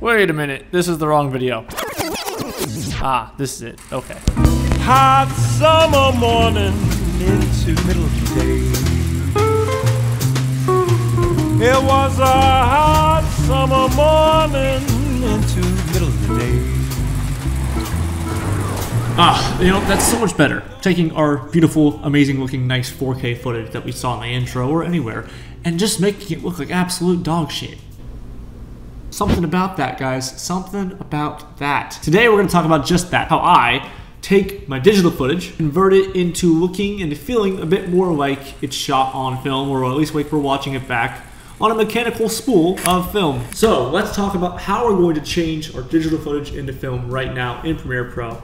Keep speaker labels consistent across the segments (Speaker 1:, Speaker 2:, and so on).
Speaker 1: Wait a minute, this is the wrong video. Ah, this is it. Okay.
Speaker 2: Hot summer morning into middle of the day. It was a hot summer morning
Speaker 1: Ah, you know, that's so much better. Taking our beautiful, amazing looking, nice 4K footage that we saw in the intro or anywhere, and just making it look like absolute dog shit. Something about that, guys. Something about that. Today we're going to talk about just that. How I take my digital footage, convert it into looking and feeling a bit more like it's shot on film, or at least like we're watching it back on a mechanical spool of film. So let's talk about how we're going to change our digital footage into film right now in Premiere Pro.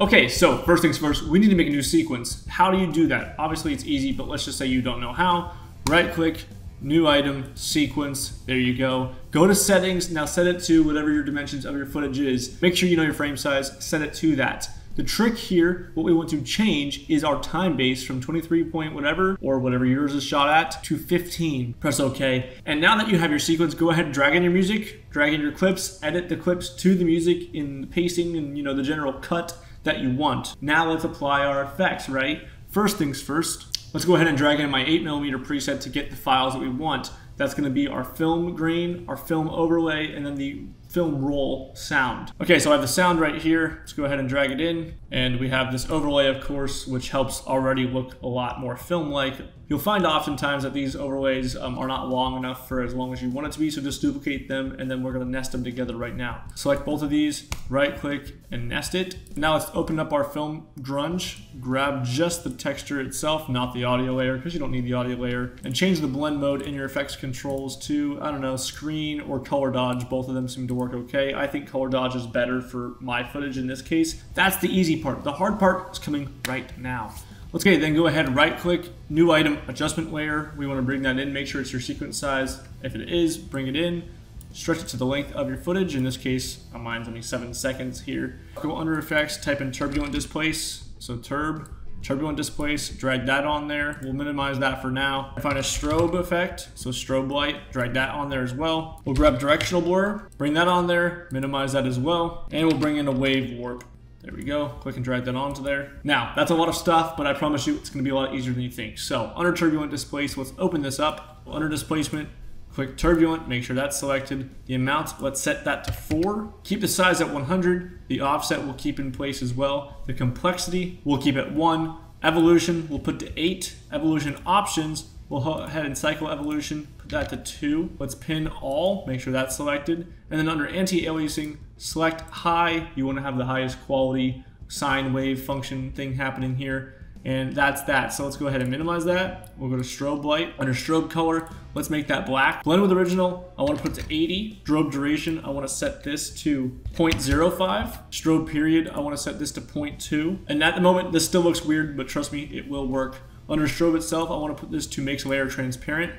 Speaker 1: Okay, so first things first, we need to make a new sequence. How do you do that? Obviously it's easy, but let's just say you don't know how. Right click, new item, sequence, there you go. Go to settings, now set it to whatever your dimensions of your footage is. Make sure you know your frame size, set it to that. The trick here, what we want to change is our time base from 23 point whatever, or whatever yours is shot at, to 15. Press OK. And now that you have your sequence, go ahead and drag in your music, drag in your clips, edit the clips to the music in the pacing and you know the general cut that you want. Now let's apply our effects, right? First things first, let's go ahead and drag in my 8mm preset to get the files that we want. That's gonna be our film grain, our film overlay, and then the film roll sound. Okay, so I have the sound right here. Let's go ahead and drag it in. And we have this overlay, of course, which helps already look a lot more film-like. You'll find oftentimes that these overlays um, are not long enough for as long as you want it to be, so just duplicate them, and then we're gonna nest them together right now. Select both of these, right click, and nest it. Now let's open up our film grunge, grab just the texture itself, not the audio layer, because you don't need the audio layer, and change the blend mode in your effects controls to, I don't know, screen or color dodge. Both of them seem to work okay. I think color dodge is better for my footage in this case. That's the easy part. The hard part is coming right now. Okay, then go ahead right click, new item, adjustment layer. We want to bring that in, make sure it's your sequence size. If it is, bring it in, stretch it to the length of your footage. In this case, mine's only seven seconds here. Go under effects, type in turbulent displace, so turb, turbulent displace, drag that on there. We'll minimize that for now. Find a strobe effect, so strobe light, drag that on there as well. We'll grab directional blur, bring that on there, minimize that as well, and we'll bring in a wave warp. There we go. Click and drag that onto there. Now, that's a lot of stuff, but I promise you it's going to be a lot easier than you think. So, under turbulent displace, let's open this up. Under displacement, click turbulent, make sure that's selected. The amount, let's set that to 4. Keep the size at 100. The offset will keep in place as well. The complexity, we'll keep at 1. Evolution, we'll put to 8. Evolution options, we'll go ahead and cycle evolution, put that to 2. Let's pin all, make sure that's selected. And then under anti-aliasing, select high. You want to have the highest quality sine wave function thing happening here. And that's that. So let's go ahead and minimize that. We'll go to strobe light. Under strobe color, let's make that black. Blend with original, I want to put to 80. Strobe duration, I want to set this to 0.05. Strobe period, I want to set this to 0.2. And at the moment, this still looks weird, but trust me, it will work. Under strobe itself, I want to put this to makes layer transparent.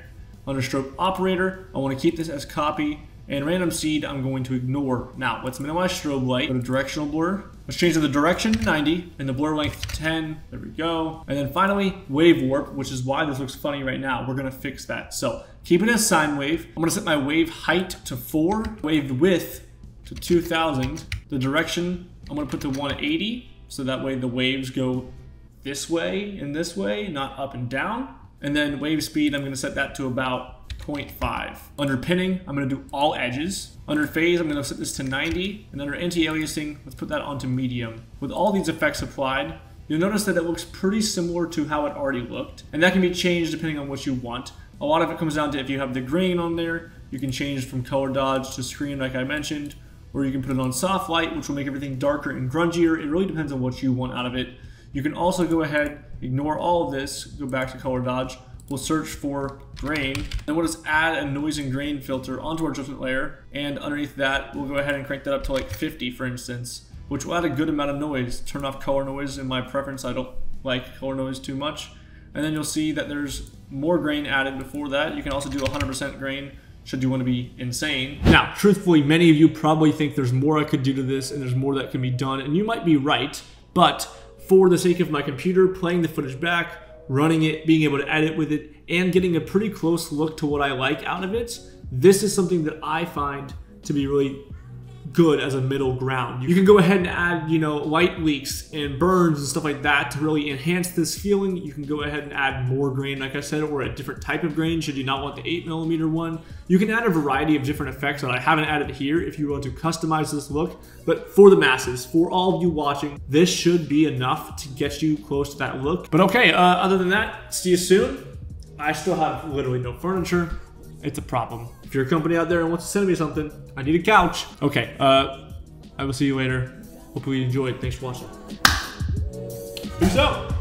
Speaker 1: Under strobe operator, I want to keep this as copy and random seed I'm going to ignore. Now, let's minimize strobe light, go to directional blur. Let's change the direction to 90 and the blur length to 10. There we go. And then finally, wave warp, which is why this looks funny right now. We're gonna fix that. So keep it as sine wave. I'm gonna set my wave height to four, wave width to 2000. The direction, I'm gonna put to 180. So that way the waves go this way and this way, not up and down. And then wave speed, I'm gonna set that to about 0.5. Under pinning, I'm going to do all edges. Under phase, I'm going to set this to 90. And under anti-aliasing, let's put that onto medium. With all these effects applied, you'll notice that it looks pretty similar to how it already looked. And that can be changed depending on what you want. A lot of it comes down to if you have the grain on there, you can change from color dodge to screen like I mentioned, or you can put it on soft light, which will make everything darker and grungier. It really depends on what you want out of it. You can also go ahead, ignore all of this, go back to color dodge, we'll search for grain. Then we'll just add a noise and grain filter onto our adjustment layer. And underneath that, we'll go ahead and crank that up to like 50, for instance, which will add a good amount of noise. Turn off color noise in my preference. I don't like color noise too much. And then you'll see that there's more grain added before that. You can also do 100% grain should you want to be insane. Now, truthfully, many of you probably think there's more I could do to this and there's more that can be done, and you might be right, but for the sake of my computer, playing the footage back, running it, being able to edit with it, and getting a pretty close look to what I like out of it, this is something that I find to be really good as a middle ground. You can go ahead and add, you know, light leaks and burns and stuff like that to really enhance this feeling. You can go ahead and add more grain, like I said, or a different type of grain should you not want the 8 millimeter one. You can add a variety of different effects that I haven't added here if you want to customize this look. But for the masses, for all of you watching, this should be enough to get you close to that look. But okay, uh, other than that, see you soon. I still have literally no furniture. It's a problem. If you're a company out there and wants to send me something, I need a couch. Okay, uh, I will see you later. Hopefully you enjoyed. Thanks for watching. Peace out.